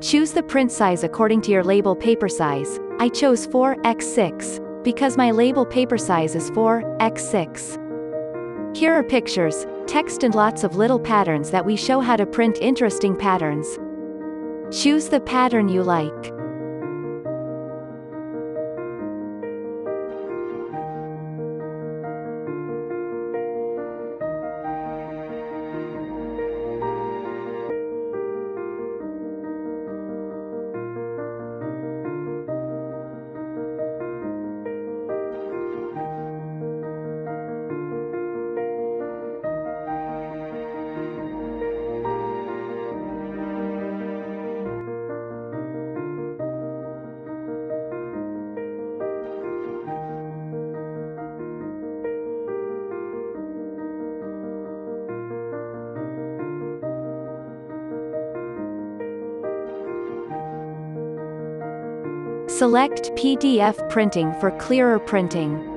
Choose the print size according to your label paper size. I chose 4x6, because my label paper size is 4x6. Here are pictures, text and lots of little patterns that we show how to print interesting patterns. Choose the pattern you like. Select PDF printing for clearer printing.